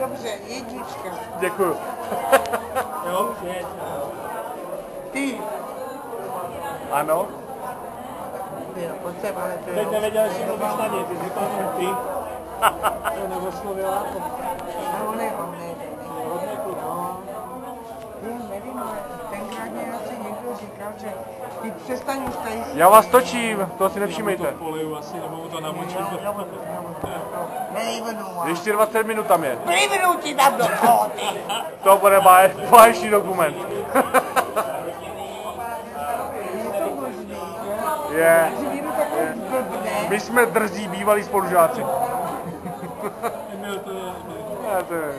Dobře, jednička. Děkuju. Jo, je. Ty. Ano. Jo, pojď sem, ale to Teď jo. nevěděl, jestli to na ně, ty říkal jsem ty. To neoslovila. A on je, on je. Hodně kluk, no. Ty, nevím, ale tenkrát mě asi někdo ty přestaň už tady Já vás točím, to si Já nevšímejte. to poliju asi, nebo to namočím. Nejvedu, a... Ještě 20 minut tam je. Plivnu ti tam do. To bude báje- báječný dokument. Je. My jsme drzí bývalí spolužáci. Ne, to je...